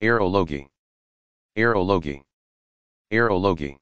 Aerology. Aerology. Aerology.